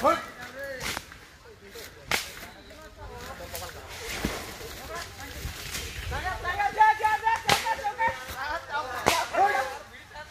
Put